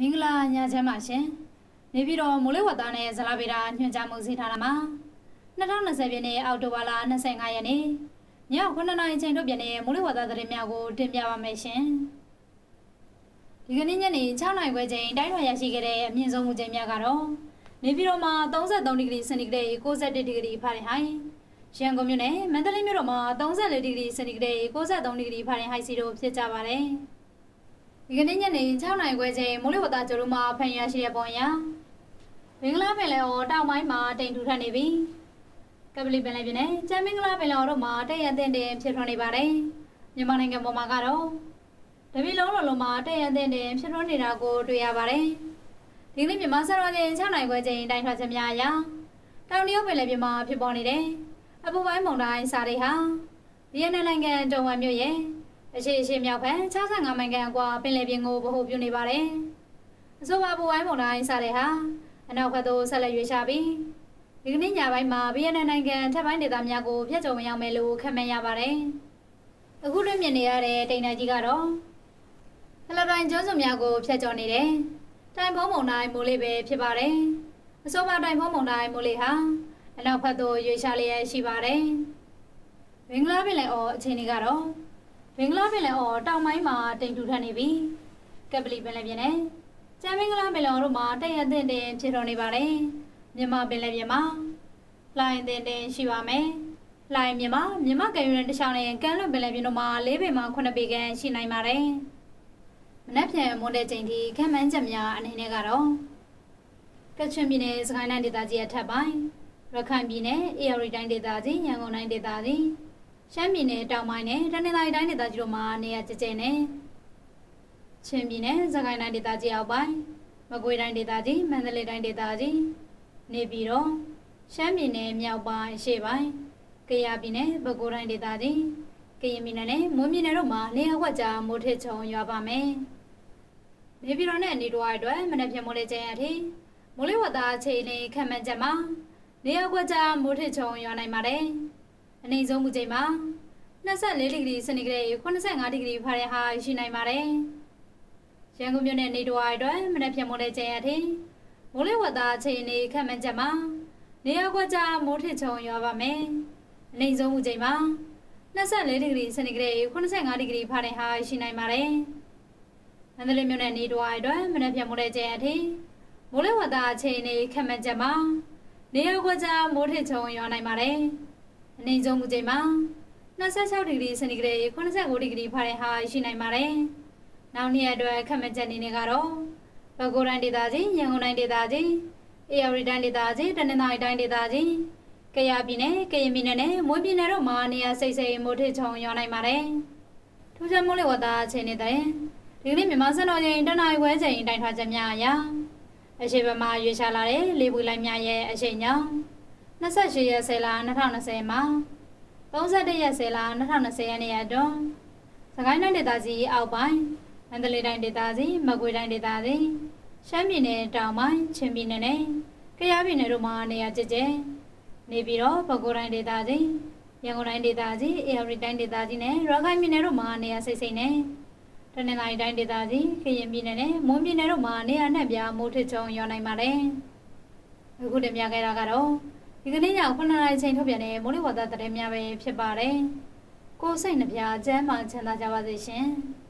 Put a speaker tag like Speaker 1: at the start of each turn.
Speaker 1: မင်္ဂလာညချမ်းပါရှင်နေပြည်တော်မိုးလေဝသနဲ့ဇလာဗေဒညွှန်ကြားမှုစီထားတာမှာ2020ပြည့်နှစ်အောက်တိုဘာလ25ရက်နေ့ည9:00နာရီချိန်ထုတ်ပြန်တဲ့မိုးလေဝသသတင်းများကိုတင်ပြပါမယ်ရှင်ဒီကနေ့ညနေ6:00နာရီခွဲချိန်တိုင်းထွာရရှိခဲ့တဲ့အမြင့်ဆုံးမူချိန်များကတော့နေပြည်တော်မှာ33ဒီဂရီစင်တီဂရိတ်61ဒီဂရီဖာရင်ဟိုက်ရန်ကုန်မြို့နယ်မန္တလေးမြို့တော်မှာ34ဒီဂရီစင်တီဂရိတ်63ဒီဂရီဖာရင်ဟိုက်စီတို့ဖြစ်ကြပါတယ်။ ဒီကနေ့ညနေ6နာရီခွဲချိန်မိုးလေဝသကြိုးတို့မှာဖန်ရရှိတဲ့ပုံရမင်္ဂလာပင်လယ်အော်တောင်ပိုင်းမှာတိမ်ထူထပ်နေပြီကပလီပင်လယ်ပြင်နဲ့ကျမ်းမင်္ဂလာပင်လယ်အော်တို့မှာတရတဲ့တင်ဖြစ်ထွန်းနေပါတယ်မြန်မာနိုင်ငံပေါ်မှာကတော့တပီလုံးလုံးလုံးမှာတရတဲ့တင်ဖြစ်ထွန်းနေတာကိုတွေ့ရပါတယ်ဒီကနေ့မြန်မာစံတော်ချိန်6နာရီခွဲချိန်တိုင်းထွက်ချက်များအရတောင်တရုတ်ပင်လယ်ပြင်မှာဖြစ်ပေါ်နေတဲ့အပူပိုင်းမုန်တိုင်းစာတွေဟာဗီယက်နမ်နိုင်ငံတုံဝမ်မြို့ရဲ့ အရှိအရှိမြောက်ဖက်65မိုင်ခန့်အကွာပင်လယ်ပြင်ကိုဗဟိုပြုနေပါတယ်။အဆိုပါပူဝိုင်းမုန်တိုင်းစားတဲ့ဟာအနောက်ဘက်သို့ဆက်လက်ရွေ့ရှာပြီးဒီကနေ့ညပိုင်းမှာဗီယက်နမ်နိုင်ငံထပ်ပိုင်းဒေသများကိုဖျက်ချော်မရောက်မယ်လို့ခန့်မှန်းရပါတယ်။အခုတွင်မြင်နေရတဲ့တိမ်နယ်ကြီးကတော့ဖလပိုင်ကျွန်းစုံများကိုဖျက်ချော်နေတယ်။တိုင်ဖုံးမုန်တိုင်းမိုးလေးပဲဖြစ်ပါတယ်။အဆိုပါတိုင်ဖုံးမုန်တိုင်းမိုးလေးဟာအနောက်ဘက်သို့ရွေ့ရှာလျက်ရှိပါတယ်။ဘင်္ဂလားပင်လယ်အော်အခြေအနေကတော့ ဘင်္ဂလားပင်လယ်အော်တောင်ပိုင်းမှာတိမ်ထူထပ်နေပြီကပလီပင်လယ်ပြင်နဲ့ကျမ်းမင်္ဂလာပင်လယ်အော်တို့မှာတရတဲ့တင်ဖြစ်တော်နေပါတယ်မြန်မာပင်လယ်ပြင်မှာလိုင်းတင်တင်ရှိပါမယ်လိုင်းမြန်မာမြန်မာကံယူရန်တခြားနဲ့ကမ်းလွန်ပင်လယ်ပြင်တို့မှာ၄ပေမှ9ပေခန့်ရှိနိုင်ပါတယ်မနက်ဖြန်မွန်တဲ့ချိန်ထိခံမှန်းချက်များအနေနဲ့ကတော့ကချင်ပြည်နယ်စကိုင်းတိုင်းဒေသကြီးအထက်ပိုင်းရခိုင်ပြည်နယ်အေရရီတိုင်းဒေသကြီးရန်ကုန်တိုင်းဒေသကြီး ရှမ်းပြည်နယ်တောင်ပိုင်းနဲ့တနင်္သာရီတိုင်းဒေသကြီးတို့မှာနေရာကျကျနဲ့ချင်းပြည်နယ်စကိုင်းတိုင်းဒေသကြီးအောက်ပိုင်းမကွေးတိုင်းဒေသကြီးမန္တလေးတိုင်းဒေသကြီးနေပြည်တော်ရှမ်းပြည်နယ်မြောက်ပိုင်းရှေ့ပိုင်းကယားပြည်နယ်ပဲခူးတိုင်းဒေသကြီးကရင်ပြည်နယ်နဲ့မွန်ပြည်နယ်တို့မှာနေရာဝက်ကြားမိုးထစ်ချုံရွာပါမယ်နေပြည်တော်နဲ့နေတော်အတွက်မနေ့ပြန်မိုးလေးကျင်းအထိမိုးလေဝသအခြေအနေခံမှန်းချက်မှာနေရာဝက်ကြားမိုးထစ်ချုံရွာနိုင်ပါတယ် အနည်းဆုံးမူချိန်မှာ24ဒီဂရီစင်တီဂရိတ်85ဒီဂရီဖာရင်ဟိုက်ရှိနိုင်ပါတယ်။ရန်ကုန်မြို့နယ်နေတော်အိုက်တွင်မနက်ဖြန်မိုးလေချိန်အထိမိုးလေဝသအခြေအနေခန့်မှန်းချက်မှာနေရာကွက်ကြားမိုးထစ်ချုံရွာပါမယ်။အနည်းဆုံးမူချိန်မှာ24ဒီဂရီစင်တီဂရိတ်85ဒီဂရီဖာရင်ဟိုက်ရှိနိုင်ပါတယ်။မန္တလေးမြို့နယ်နေတော်အိုက်တွင်မနက်ဖြန်မိုးလေချိန်အထိမိုးလေဝသအခြေအနေခန့်မှန်းချက်မှာနေရာကွက်ကြားမိုးထစ်ချုံရွာနိုင်ပါတယ်။ အနည်းဆုံးမူချိန်မှာ26ဒီဂရီစင်တီဂရိတ်89ဒီဂရီဖာရင်ဟိုက်ရှိနိုင်ပါတယ်။နောက်နေ့အတွက်ခက်မချက်နေနေကတော့ပဲခူးတိုင်းဒေသကြီးရန်ကုန်တိုင်းဒေသကြီးအေရရီတိုင်းဒေသကြီးတနင်္သာရီတိုင်းဒေသကြီးကယားပြည်နယ်ကရင်ပြည်နယ်နဲ့မွေးပြည်နယ်တို့မှာနေရာစိတ်စိတ်မိုးထစ်ချုံရွာနိုင်ပါတယ်။ထူးခြားမိုးလေဝသအခြေအနေတဲ့ဒီကနေ့မြန်မာစံတော်ချိန်တနင်္လာရီခွဲချိန်တိုင်ထွာချက်များအရာအရှိဘမှာရွေးချလာတဲ့လေပူလိုက်များရဲ့အရှိန်ကြောင့် 28ရက်10လ2020မှာ31ရက်10လ2020ရက်နေ့အတွင်းစကိုင်းတိုင်းဒေသကြီးအောက်ပိုင်းမန္တလေးတိုင်းဒေသကြီးမကွေးတိုင်းဒေသကြီးရှမ်းပြည်နယ်တောင်ပိုင်းချင်းပြည်နယ်နဲ့ကယားပြည်နယ်တို့မှာနေရာကျကျနေပြီးတော့ပဲခူးတိုင်းဒေသကြီးရန်ကုန်တိုင်းဒေသကြီးအေရီတိုင်းဒေသကြီးနဲ့ရခိုင်ပြည်နယ်တို့မှာနေရာစိတ်စိတ်နဲ့တနင်္လာရီတိုင်းဒေသကြီးကရင်ပြည်နယ်နဲ့မွန်ပြည်နယ်တို့မှာနေရာနှံ့ပြားမိုးထစ်ချုံရွာနိုင်ပါတယ်အခုတင်ပြခဲ့တာကတော့ ဒီကနေ့ည9နာရီချိန်ထုတ်ပြန်တဲ့မိုးလေဝသသတင်းများပဲဖြစ်ပါတယ်။ကိုယ်စိတ်နှပြချမ်းမှချမ်းသာကြပါစေရှင်။